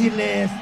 quiero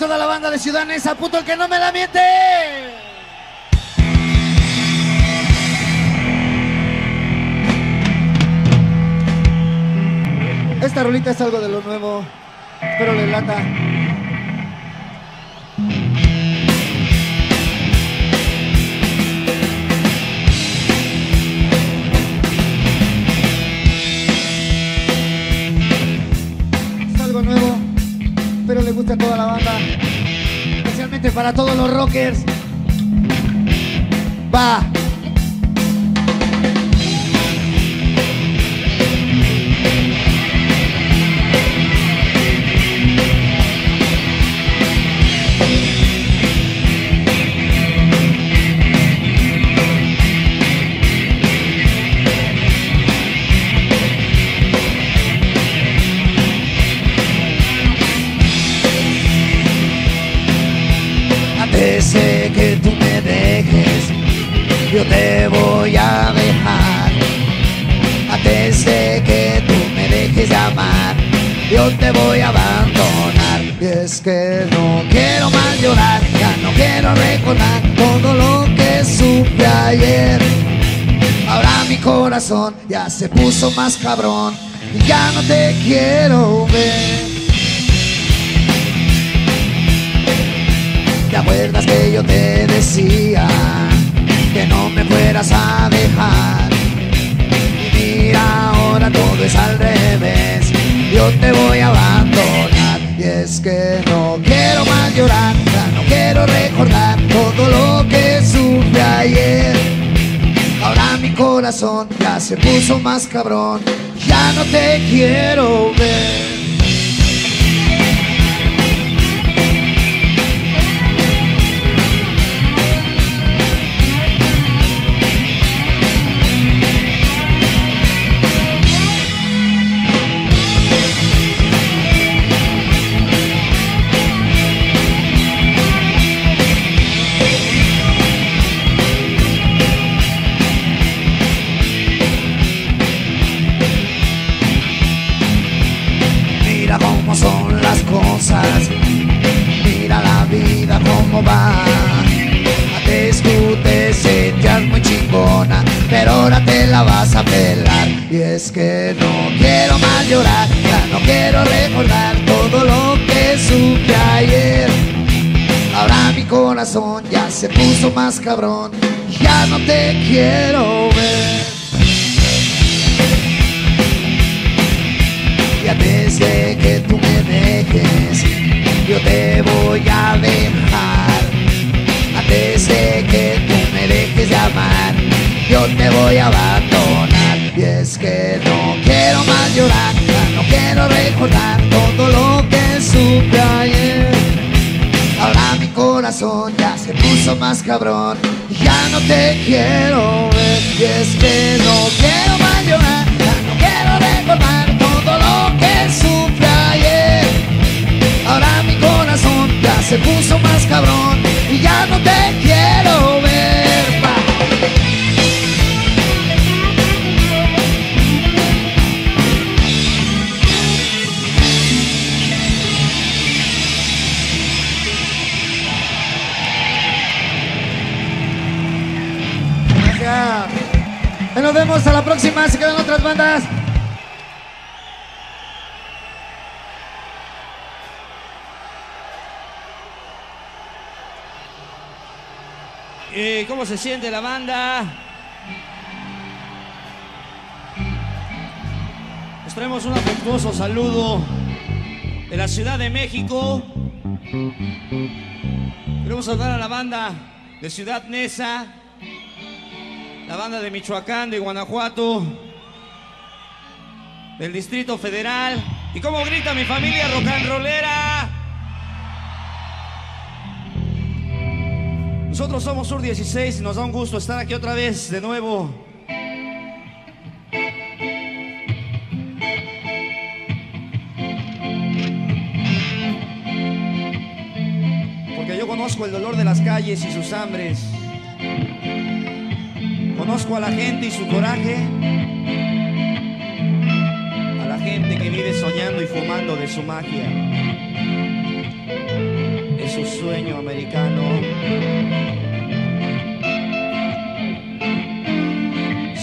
toda la banda de Ciudad Neza, puto que no me la miente. Esta rolita es algo de lo nuevo. Espero le lata. Para todos los rockers. Va. Yo te voy a abandonar. Y es que no quiero más llorar, ya no quiero recordar todo lo que supe ayer. Ahora mi corazón ya se puso más cabrón y ya no te quiero ver. ¿Te acuerdas que yo te decía que no me fueras a dejar? Y mira, ahora todo es al revés. Yo te voy a abandonar. Y es que no quiero más llorar, ya no quiero recordar todo lo que supe ayer. Ahora mi corazón ya se puso más cabrón, ya no te quiero ver. Cómo va. Antes tú te muy chingona, pero ahora te la vas a pelar. Y es que no quiero más llorar, ya no quiero recordar todo lo que supe ayer. Ahora mi corazón ya se puso más cabrón, ya no te quiero ver. Y antes de que tú me dejes, yo te voy a dejar. Antes de que tú me dejes de amar, yo te voy a abandonar. Y es que no quiero más llorar, ya no quiero recordar todo lo que supe ayer. Ahora mi corazón ya se puso más cabrón, ya no te quiero ver. Y es que no quiero más llorar, ya no quiero recordar todo lo que supe. Ahora mi corazón ya se puso más cabrón y ya no te se siente la banda? Les traemos un afectuoso saludo de la Ciudad de México. Queremos saludar a la banda de Ciudad Neza, la banda de Michoacán, de Guanajuato, del Distrito Federal. ¿Y cómo grita mi familia rock and rollera? Nosotros somos Sur 16 y nos da un gusto estar aquí otra vez de nuevo. Porque yo conozco el dolor de las calles y sus hambres. Conozco a la gente y su coraje. A la gente que vive soñando y fumando de su magia. Sueño americano.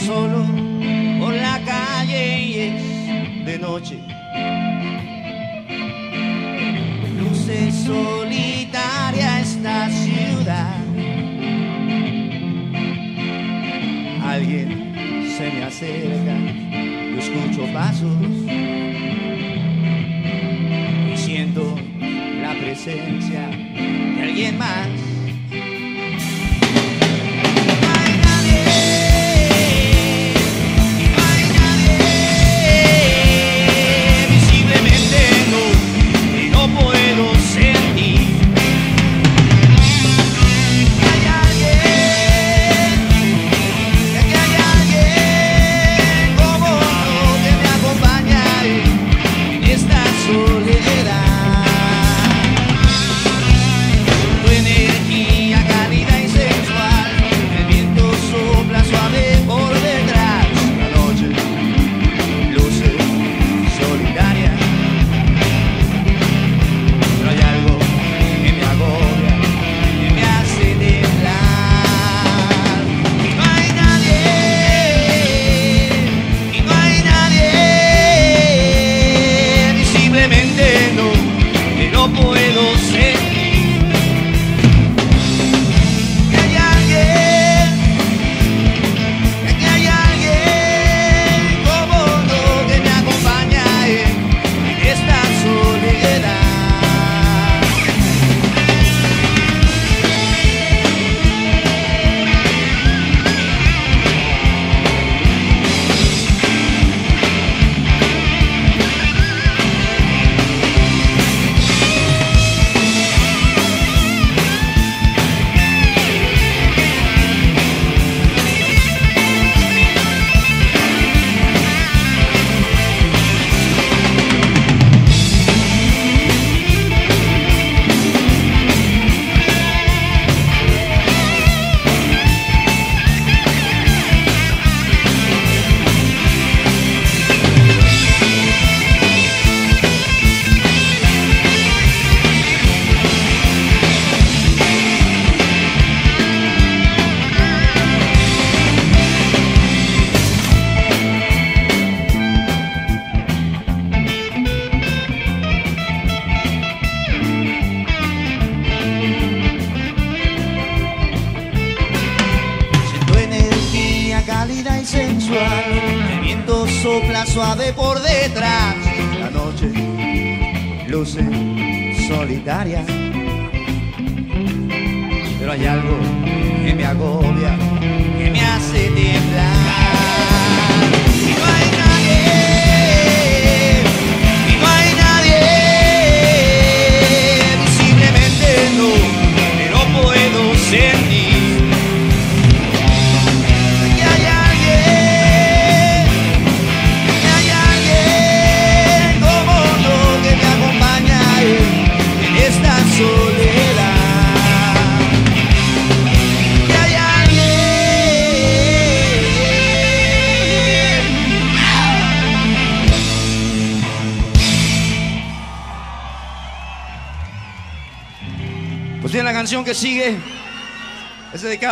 Solo por la calle y es de noche. Luce solitaria esta ciudad. Alguien se me acerca, yo escucho pasos y siento la presencia de alguien más.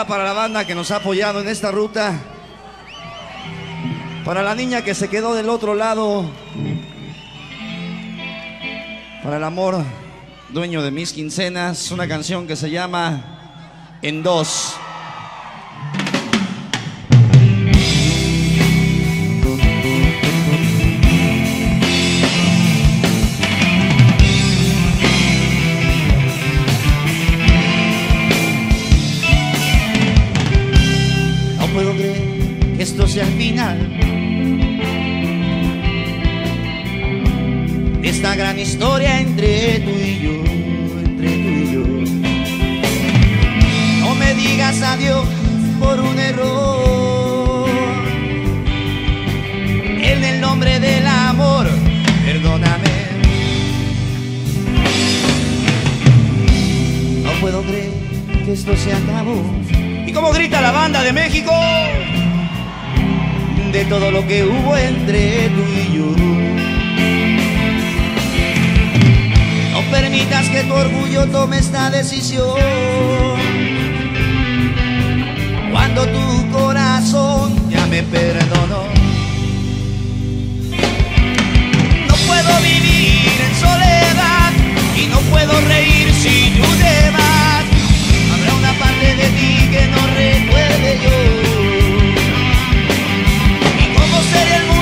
Para la banda que nos ha apoyado en esta ruta. Para la niña que se quedó del otro lado. Para el amor dueño de mis quincenas. Una canción que se llama En dos. El final de esta gran historia entre tú y yo, entre tú y yo. No me digas adiós por un error. En el nombre del amor, perdóname. No puedo creer que esto se acabó. ¿Y cómo grita la banda de México? De todo lo que hubo entre tú y yo. No permitas que tu orgullo tome esta decisión. Cuando tu corazón ya me perdonó. No puedo vivir en soledad y no puedo reír si tú te. Habrá una parte de ti que no recuerde yo. ¿Y cómo sería el mundo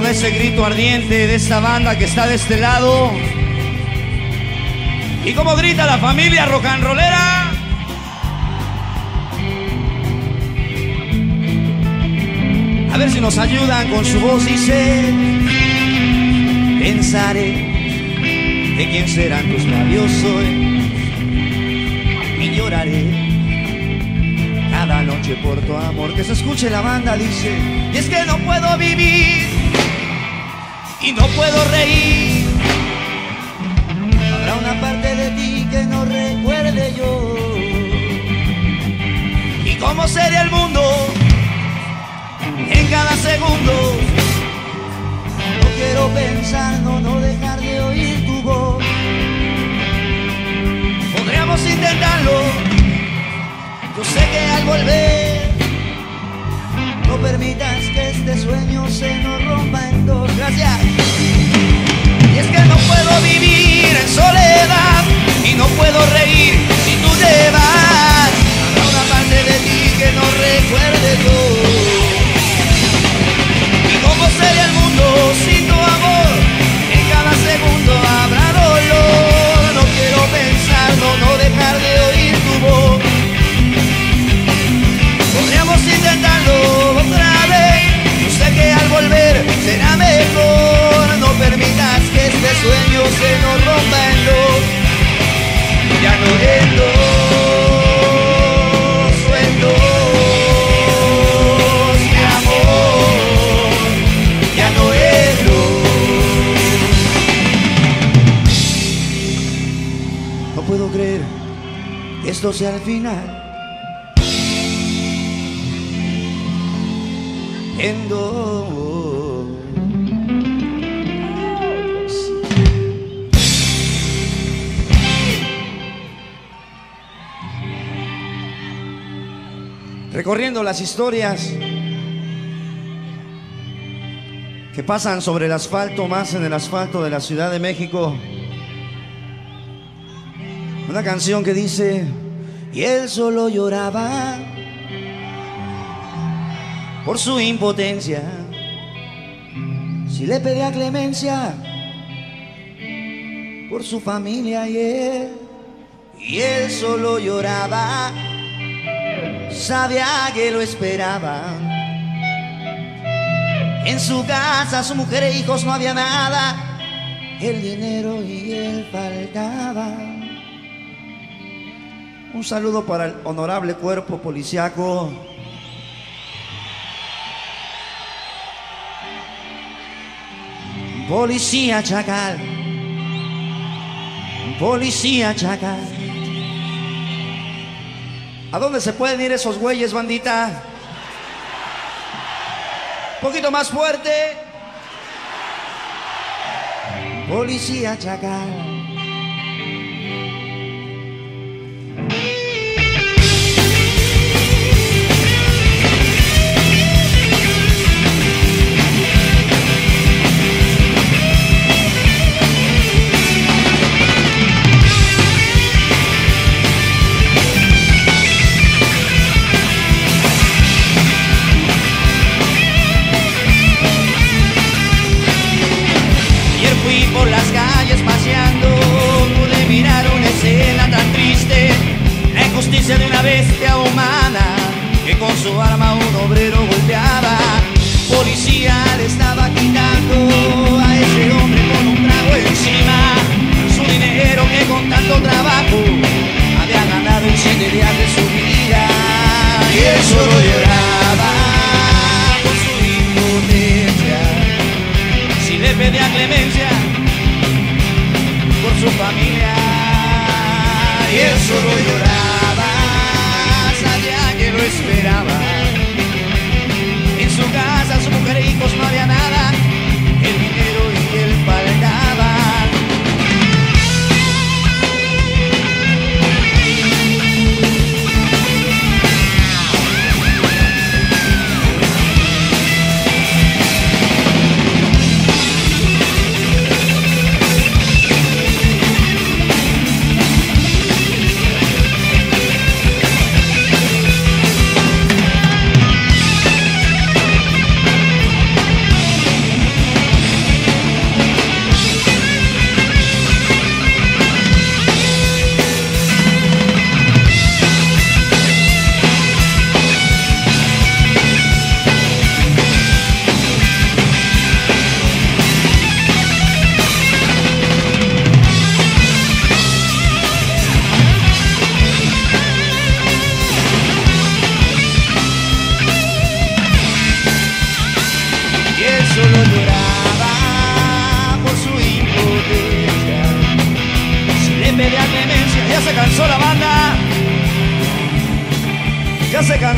con ese grito ardiente de esta banda que está de este lado. ¿Y cómo grita la familia rock and rollera? A ver si nos ayudan con su voz, dice. Pensaré de quién serán tus labios hoy y lloraré cada noche por tu amor. Que se escuche la banda, dice. Y es que no puedo vivir y no puedo reír. Habrá una parte de ti que no recuerde yo. ¿Y cómo sería el mundo en cada segundo? No quiero pensar, no, no dejar de oír tu voz. Podríamos intentarlo. Yo sé que al volver, no permitas que este sueño se nos rompa Gracias. Y es que no puedo vivir en soledad y no puedo reír que esto sea el final. En dos. Recorriendo las historias que pasan sobre el asfalto, más en el asfalto de la Ciudad de México. Una canción que dice, y él solo lloraba por su impotencia. Si le pedía clemencia por su familia y él, y él solo lloraba, sabía que lo esperaba. En su casa, su mujer e hijos no había nada, el dinero y él faltaba. Un saludo para el honorable cuerpo policiaco Policía chacal. Policía chacal. ¿A dónde se pueden ir esos güeyes, bandita? Un poquito más fuerte. Policía chacal.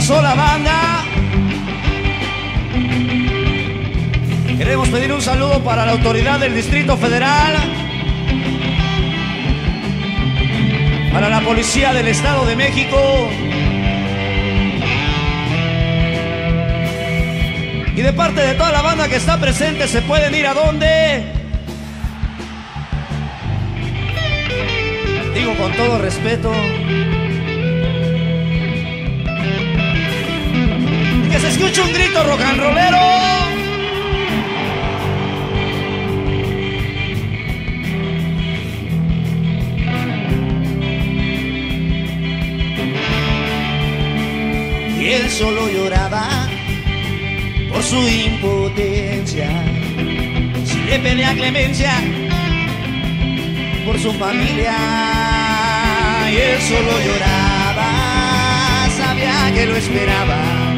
Ya se cansó la banda. Queremos pedir un saludo para la autoridad del Distrito Federal, para la Policía del Estado de México, Y de parte de toda la banda que está presente, ¿se pueden ir a dónde? Digo con todo respeto. Que se escuche un grito rock and rollero. Y él solo lloraba por su impotencia. Si le pedía clemencia por su familia y él solo lloraba, sabía que lo esperaba.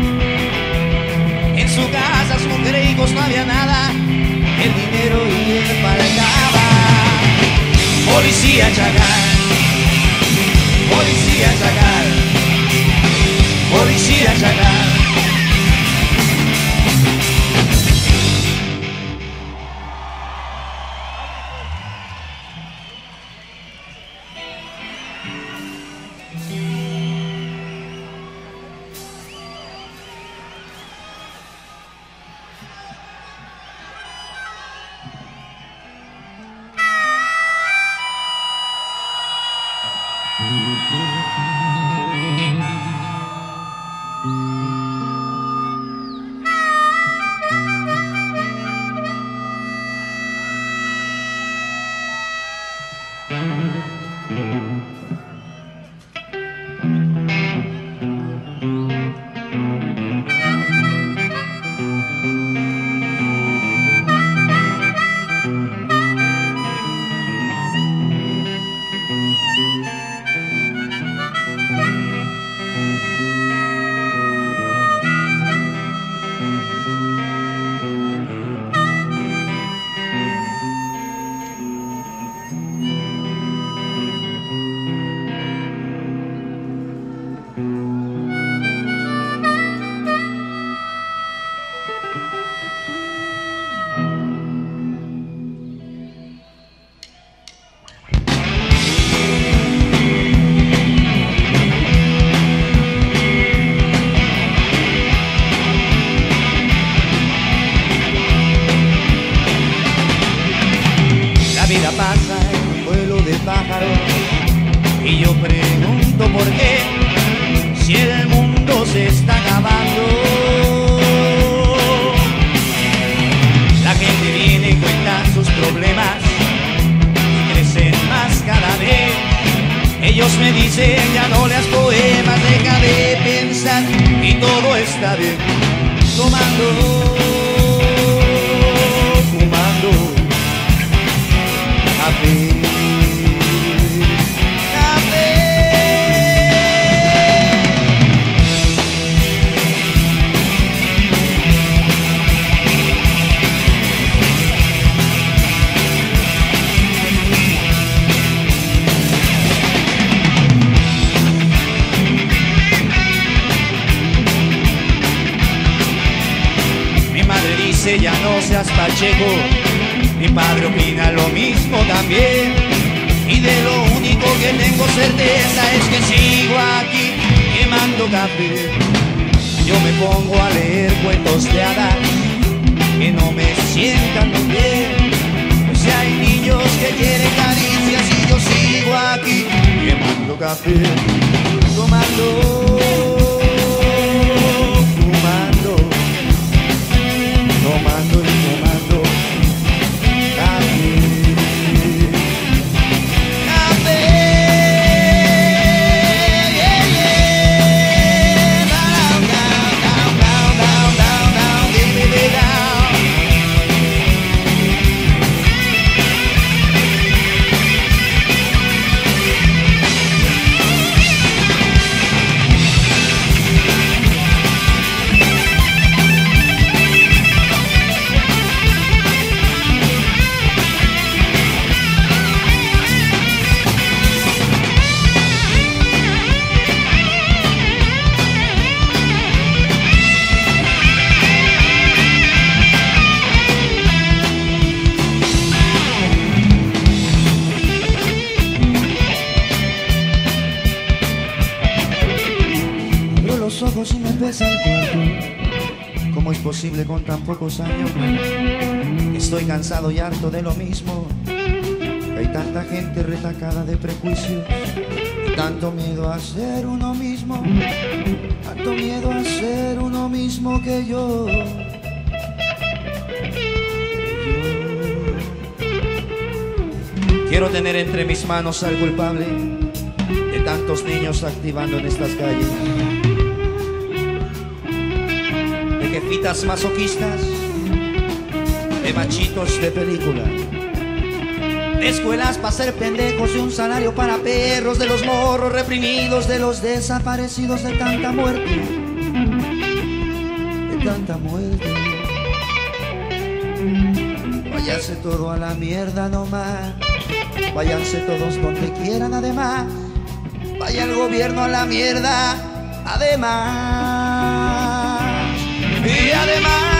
Hijos no había nada, el dinero y él faltaba. Policía chacal, policía chacal, policía chacal. Manos al culpable de tantos niños activando en estas calles. De jefitas masoquistas, de machitos de película, de escuelas para ser pendejos y un salario para perros, de los morros reprimidos, de los desaparecidos de tanta muerte, de tanta muerte. Váyanse todo a la mierda nomás. Váyanse todos donde quieran además. Vaya el gobierno a la mierda además. Y además.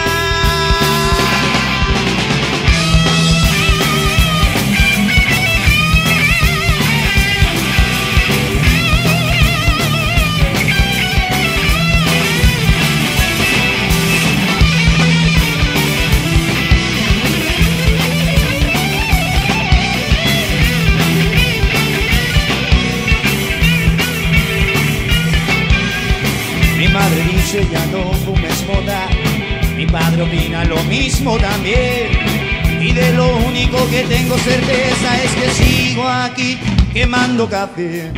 Ya no fumes moda, mi padre opina lo mismo también. Y de lo único que tengo certeza es que sigo aquí quemando café,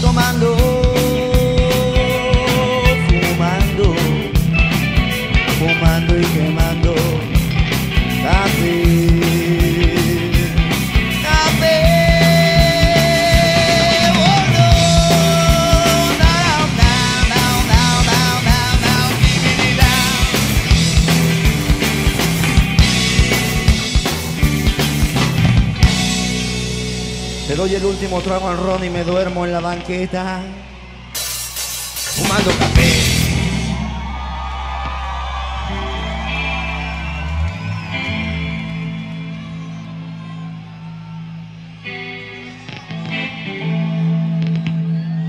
tomando, doy el último trago al ron y me duermo en la banqueta fumando café.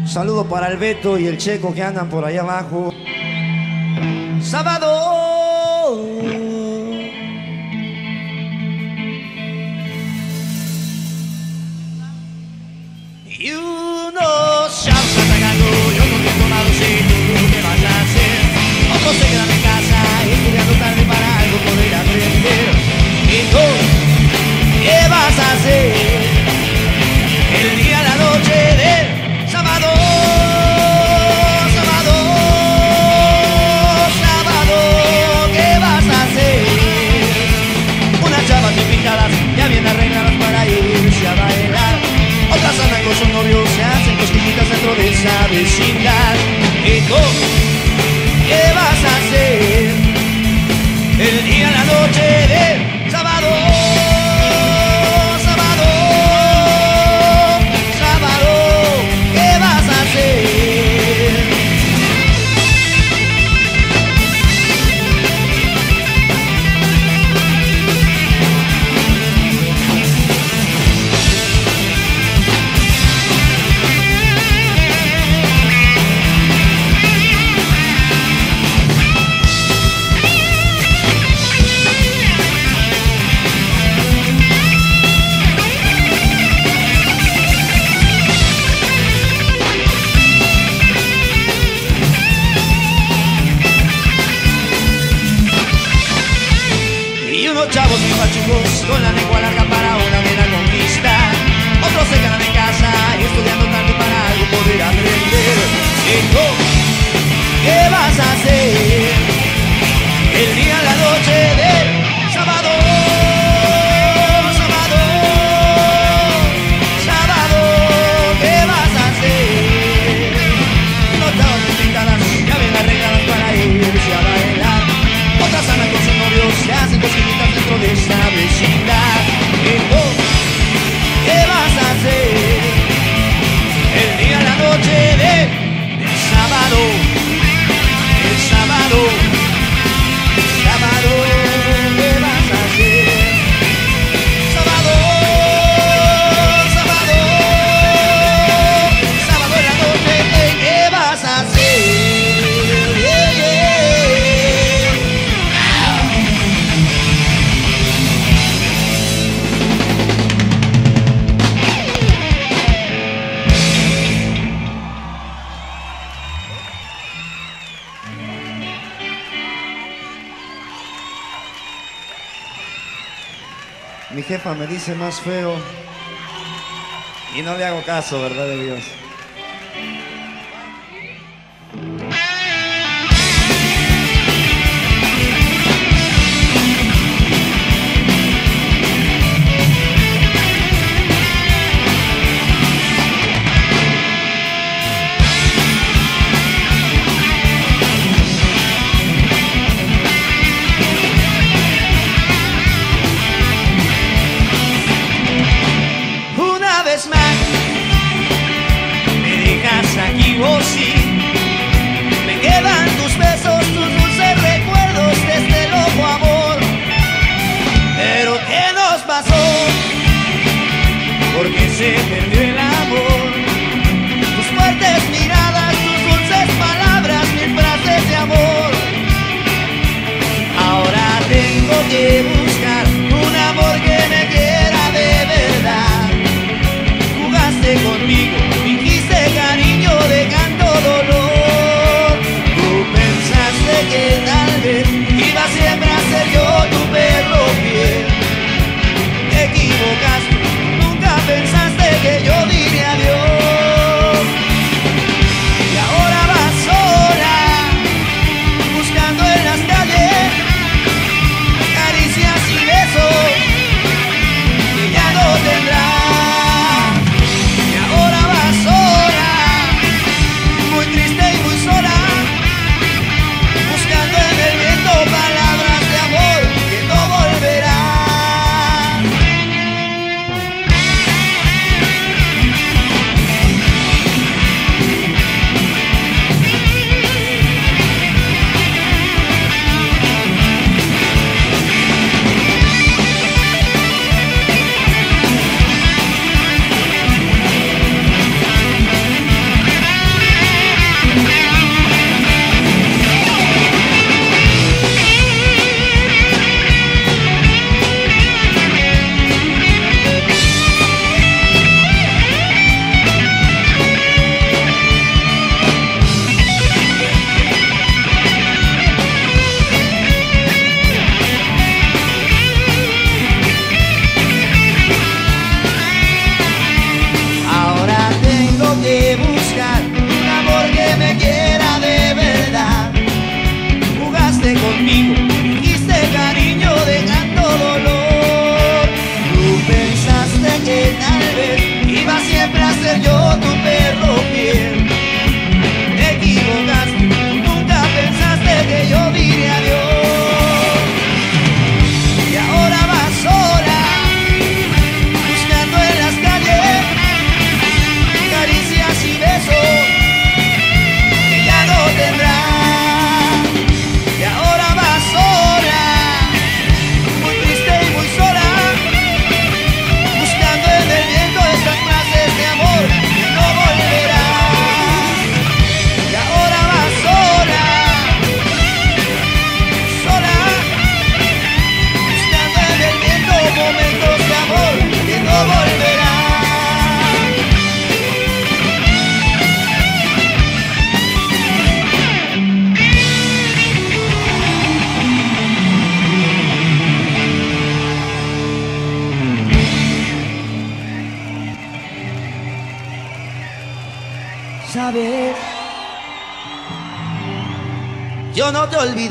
Saludo para el Beto y el Checo que andan por allá abajo. Sábado. necesidad y con feo. Y no le hago caso, ¿verdad de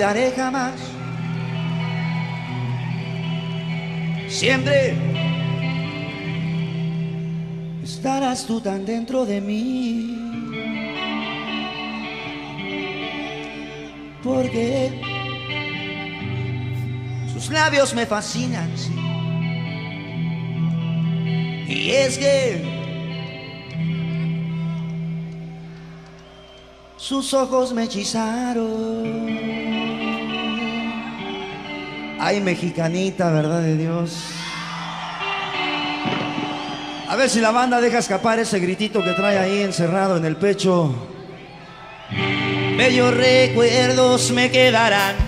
olvidaré jamás. Siempre estarás tú tan dentro de mí. Porque sus labios me fascinan. Y es que sus ojos me hechizaron. Ay, mexicanita, verdad de Dios. A ver si la banda deja escapar ese gritito que trae ahí encerrado en el pecho. Bellos recuerdos me quedarán.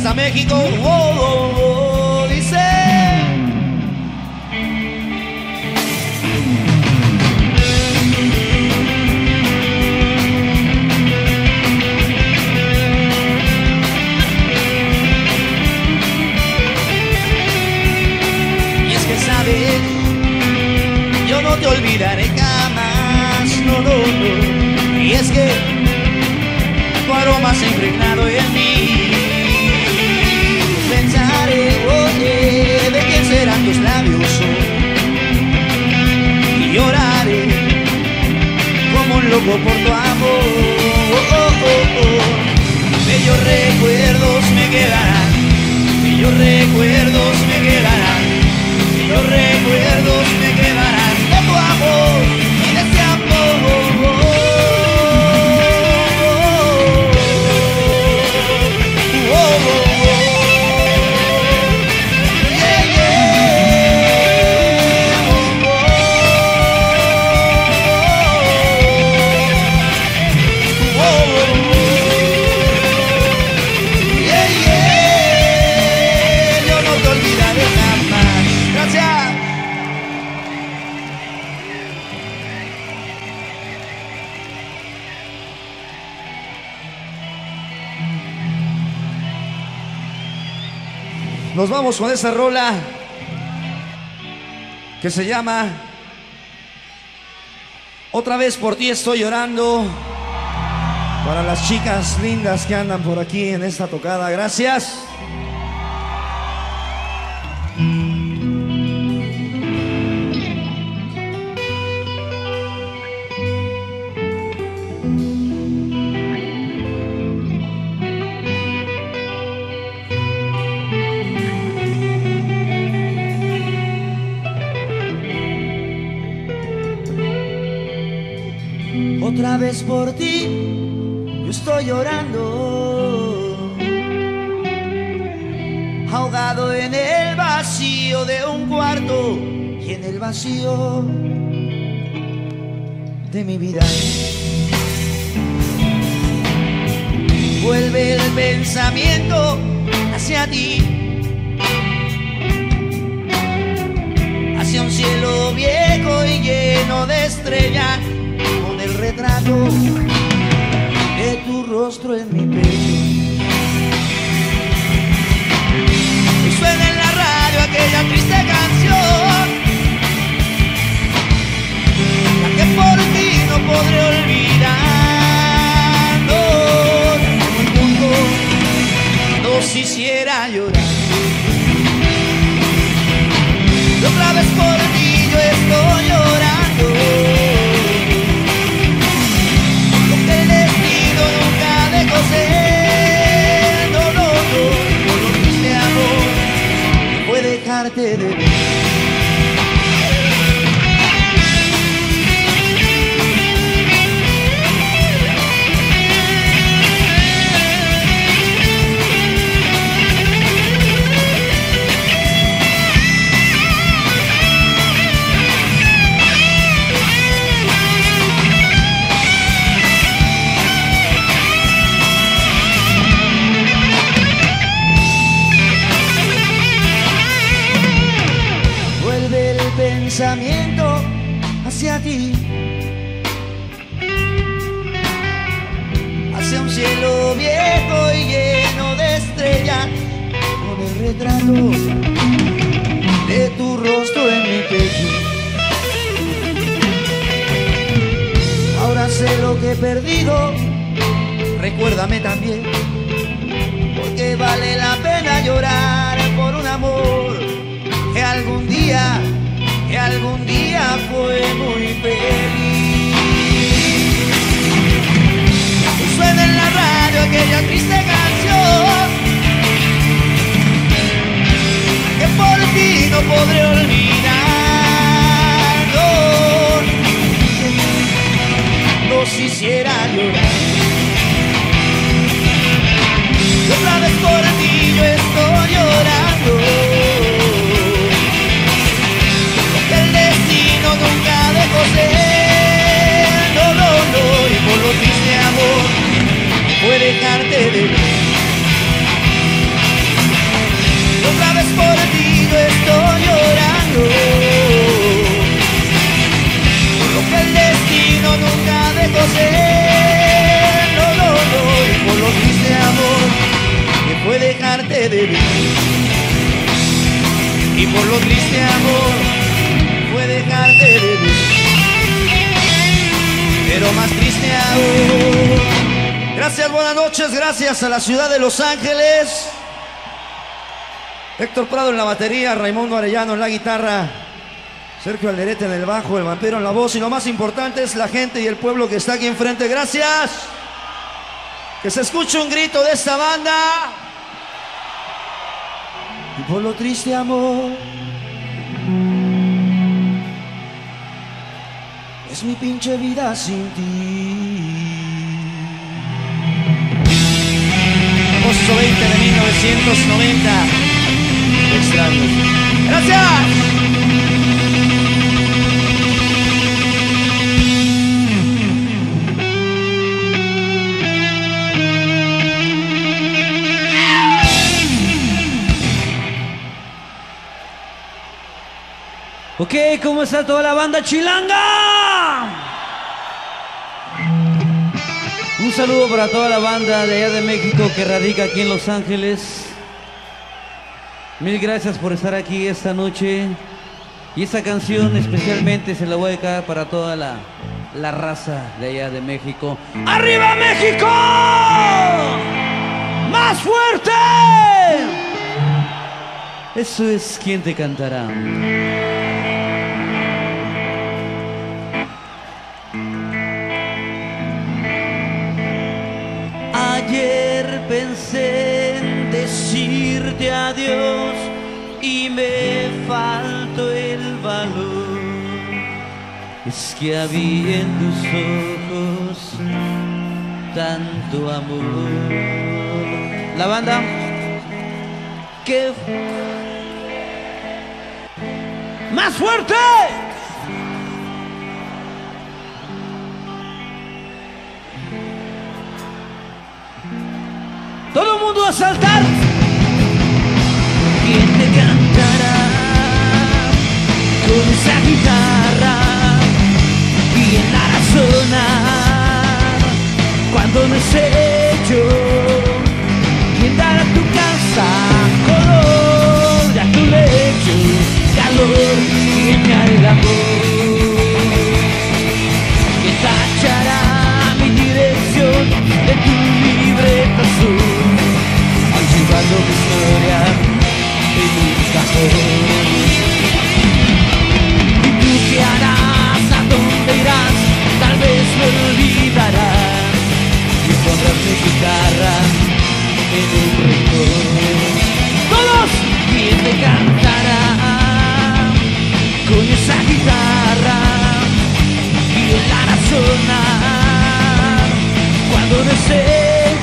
Hasta México. Oh, oh, oh. Dice. Y es que sabes, yo no te olvidaré jamás, no, no, no. Y es que tu aroma se impregnado loco por tu amor. Oh, oh, oh. Bellos recuerdos me quedarán, bellos recuerdos me quedarán, bellos recuerdos Nos vamos con esa rola que se llama Otra vez por ti estoy llorando. Para las chicas lindas que andan por aquí en esta tocada. Gracias. Vacío de un cuarto y en el vacío de mi vida. Vuelve el pensamiento hacia ti. Hacia un cielo viejo y lleno de estrellas con el retrato de tu rostro en mi pecho. Y suena en la aquella triste canción, la que por ti no podré olvidar. No, el mundo nos hiciera llorar. Y otra vez por de tu rostro en mi pecho. Ahora sé lo que he perdido, recuérdame también, porque vale la pena llorar por un amor que algún día, que algún día fue muy feliz. Suena en la radio aquella triste canción podré Y por lo triste amor fue dejarte de ver. Pero más triste aún. Gracias, buenas noches. Gracias a la ciudad de Los Ángeles. Héctor Prado en la batería, Raimundo Arellano en la guitarra, Sergio Alderete en el bajo, el vampiro en la voz y lo más importante es la gente y el pueblo que está aquí enfrente. Gracias. Que se escuche un grito de esta banda. Por lo triste amor es mi pinche vida sin ti. Agosto 20 de 1990. Extraños. Gracias. Ok, ¿cómo está toda la banda chilanga? Un saludo para toda la banda de allá de México que radica aquí en Los Ángeles. Mil gracias por estar aquí esta noche. Y esta canción especialmente se la voy a dedicar para toda la, la raza de allá de México. ¡Arriba México! ¡Más fuerte! Eso es quien te cantará. Que había en tus ojos tanto amor. La banda que más fuerte. Todo el mundo a saltar. ¿Quién te cantará con esa guitarra? ¿Quién la hará sonar cuando no sé yo? ¿Quién dará tu casa color y a tu lecho calor? ¿Quién me hará el amor? ¿Quién tachará mi dirección de tu libreta azul? Archivando mi historia en un cajón. Mi guitarra en un rincón. ¡Todos! ¿Quién te cantará con esa guitarra? ¿Quién la sonar cuando no sé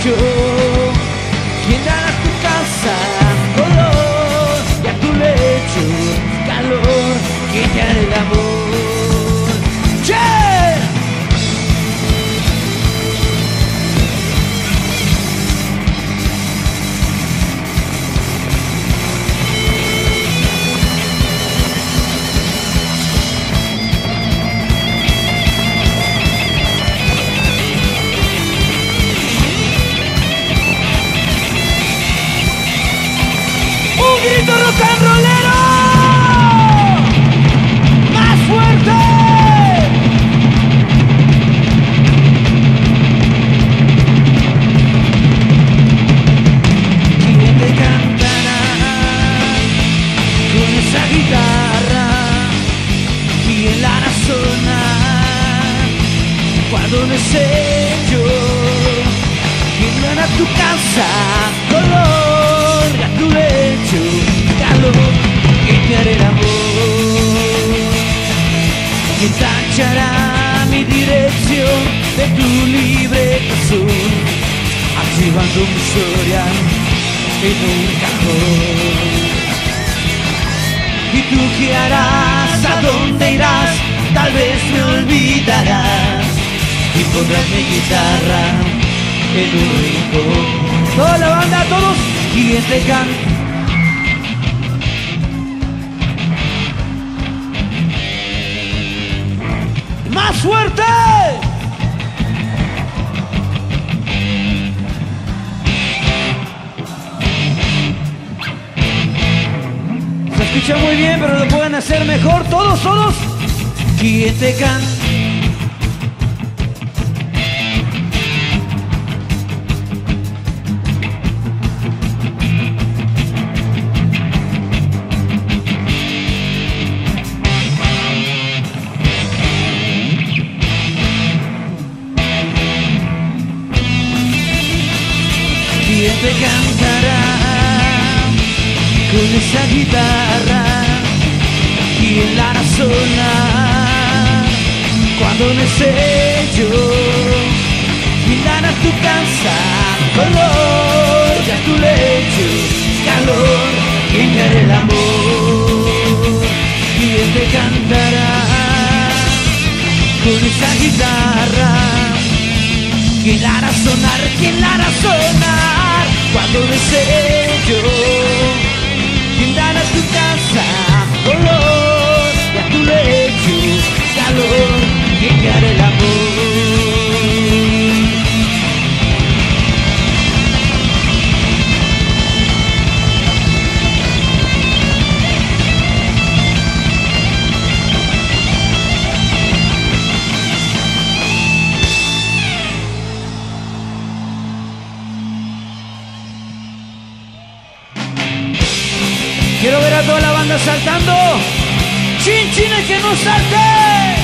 yo? ¿Quién dará a tu casa color y a tu lecho calor? ¿Quién te hará el amor? Guitarra en un rincón. Toda la banda, todos, ¿quién te canta? ¡Más fuerte! Se escucha muy bien, pero lo pueden hacer mejor. Todos, todos. ¿Quién te canta? Esa guitarra? ¿Quién la hará sonar cuando yo? ¿Quién dará a tu casa color y a tu lecho calor? ¿Quién te hará el amor? ¿Quién te cantará con esa guitarra? ¿Quién la hará sonar? ¿Quién la hará sonar? Cuando desee yo Quiero ver a toda la banda saltando. ¡Chinchines que no salten!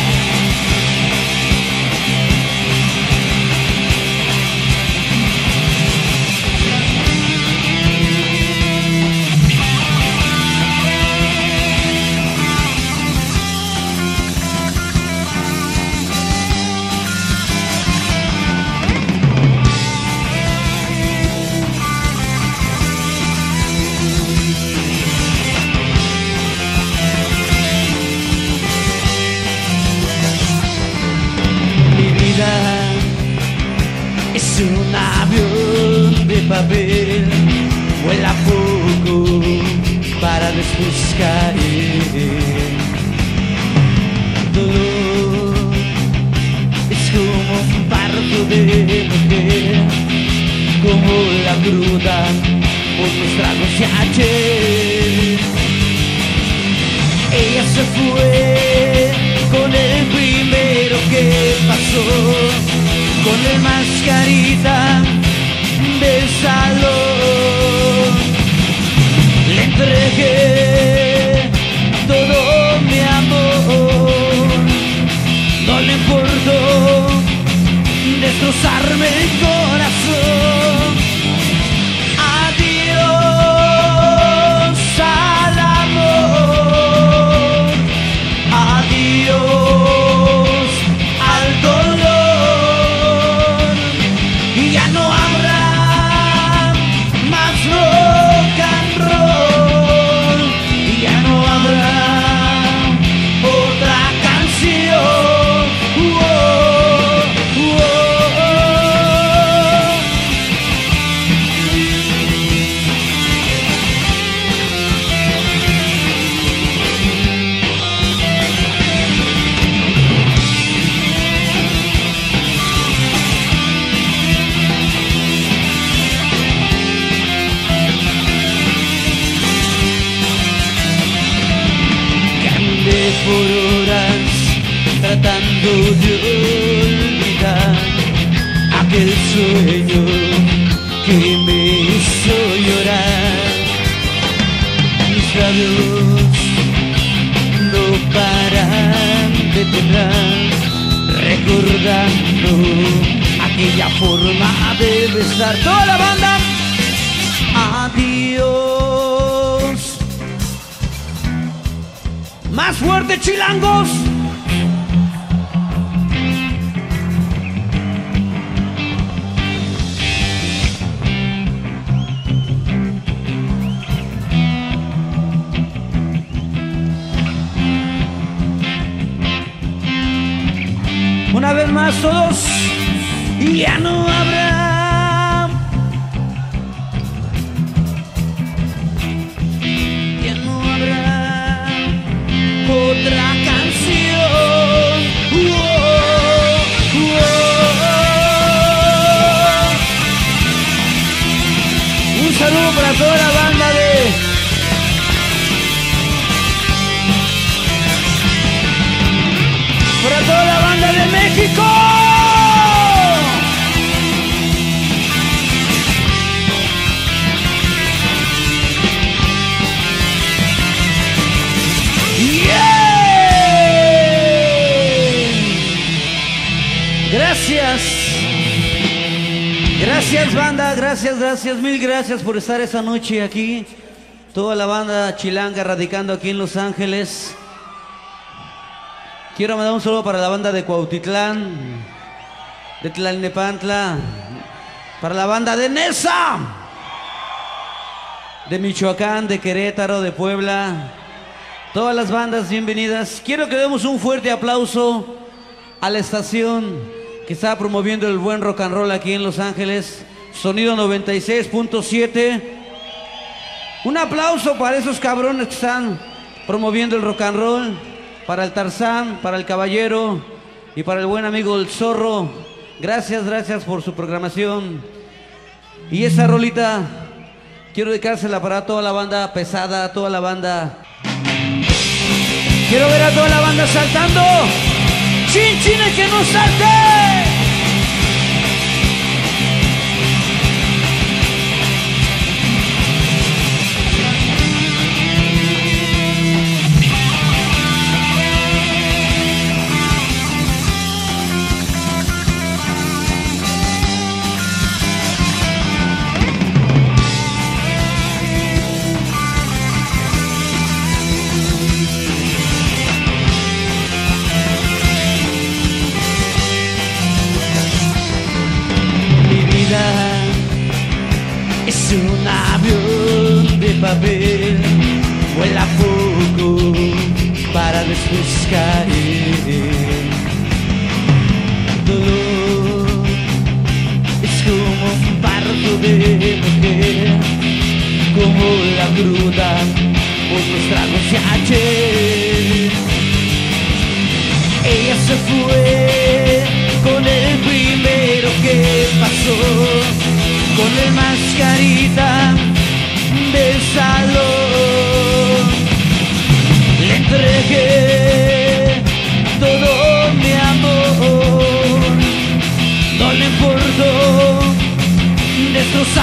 Chilangos. Gracias, mil gracias por estar esta noche aquí. Toda la banda chilanga radicando aquí en Los Ángeles. Quiero mandar un saludo para la banda de Cuautitlán, de Tlalnepantla, para la banda de Nesa, de Michoacán, de Querétaro, de Puebla. Todas las bandas bienvenidas. Quiero que demos un fuerte aplauso a la estación que está promoviendo el buen rock and roll aquí en Los Ángeles. Sonido 96.7. Un aplauso para esos cabrones que están promoviendo el rock and roll. Para el Tarzán, para el Caballero y para el buen amigo el Zorro. Gracias, gracias por su programación. Y esa rolita quiero dedicársela para toda la banda pesada, toda la banda. Quiero ver a toda la banda saltando. ¡Chin, chin, el que no salte! Caer. Dolor es como un parto de mujer, como la cruda por los tragos de ayer. Ella se fue con el primero que pasó, con el mascarita del salón. Le entregué destrozarme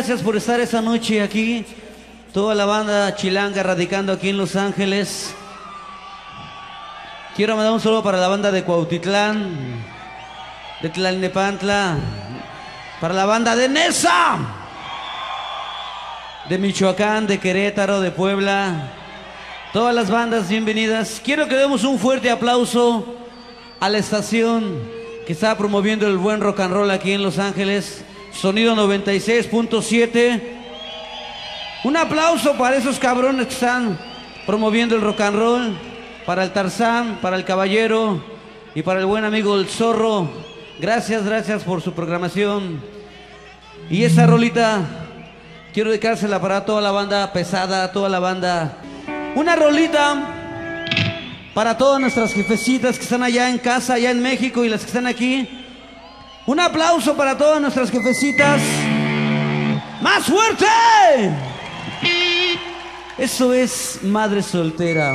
gracias, por estar esta noche aquí. Toda la banda chilanga radicando aquí en Los Ángeles. Quiero mandar un saludo para la banda de Cuautitlán, de Tlalnepantla, para la banda de Nesa, de Michoacán, de Querétaro, de Puebla. Todas las bandas bienvenidas. Quiero que demos un fuerte aplauso a la estación que está promoviendo el buen rock and roll aquí en Los Ángeles, Sonido 96.7. Un aplauso para esos cabrones que están promoviendo el rock and roll para el Tarzán, para el Caballero y para el buen amigo el Zorro. Gracias, gracias por su programación. Y esa rolita quiero dedicársela para toda la banda pesada, toda la banda. Una rolita para todas nuestras jefecitas que están allá en casa, allá en México y las que están aquí. Un aplauso para todas nuestras jefecitas. ¡Más fuerte! Eso es madre soltera.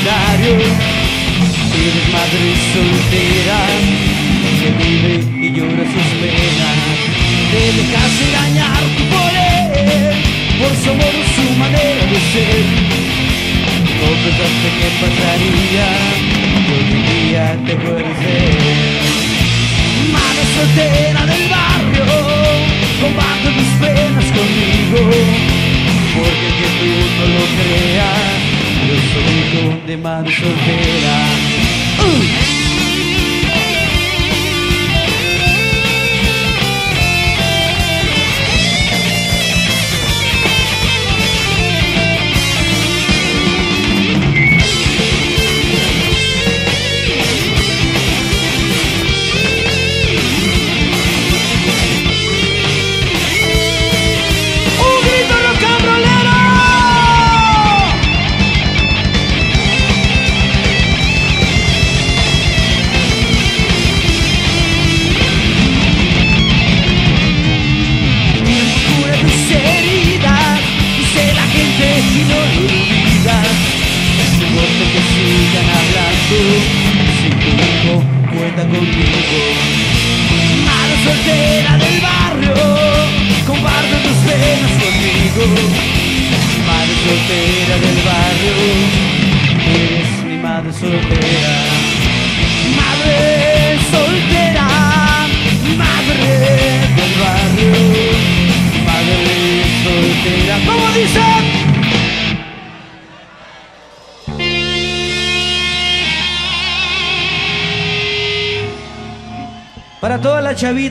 solitario, eres madre soltera que vive y llora sus penas. Te dejas engañar por él, por su amor o su manera de ser. No pensaste qué pasaría, porque un día te. Madre soltera del barrio, combate tus penas conmigo, porque que tú no lo creas. Eu sou o de Mário Silveira. Uh!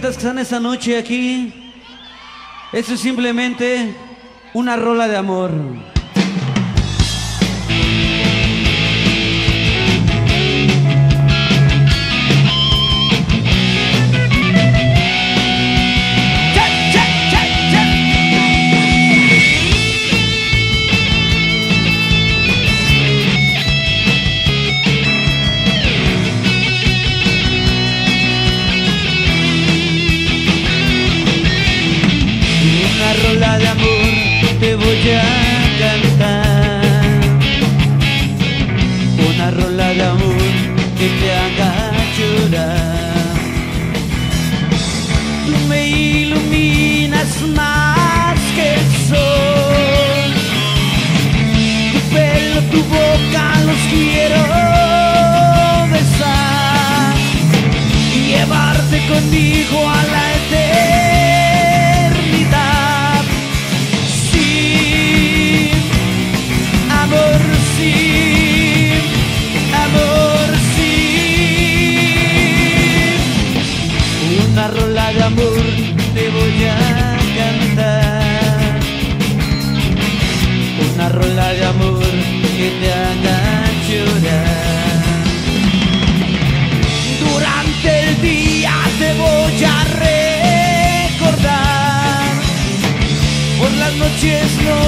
que están esta noche aquí, eso es simplemente una rola de amor. Yeah.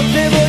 ても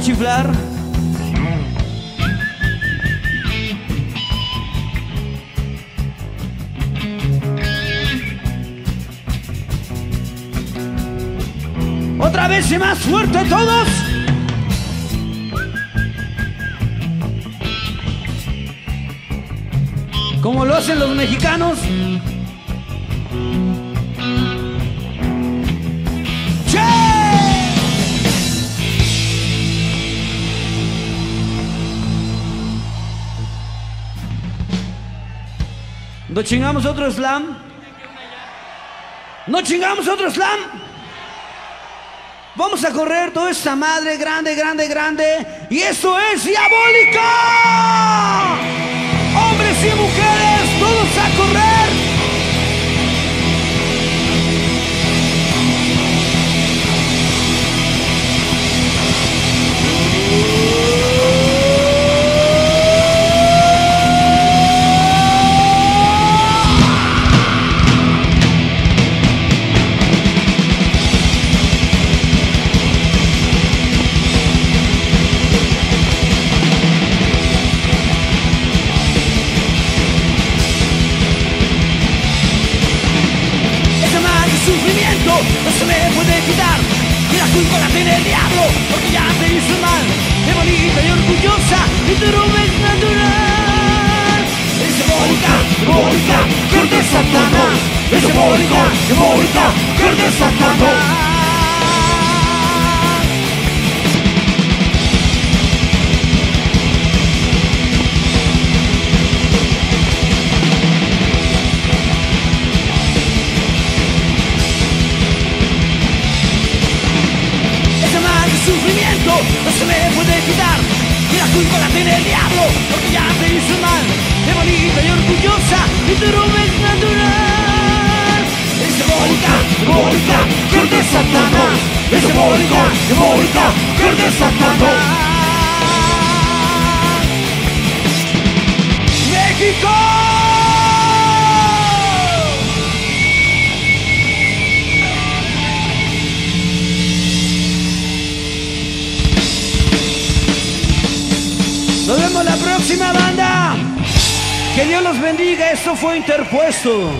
chiflar. Otra vez y más fuerte todos. Como lo hacen los mexicanos. ¿No chingamos otro slam? ¿No chingamos otro slam? Vamos a correr toda esta madre grande, grande, grande. Y esto es diabólica. Hombres y mujeres, el diablo, porque ya te hizo mal. Qué bonita y orgullosa, y tu rumbo es natural. Es diabólica, diabólica, flor de Satanás. Es diabólica, diabólica, flor de Satanás. Y la culpa la tiene el diablo porque ya te hizo mal. Qué bonita y orgullosa y tu rumbo es natural Es diabólica, diabólica, flor de Satanás. Es diabólica, diabólica, flor Satanás Que Dios los bendiga. Esto fue interpuesto.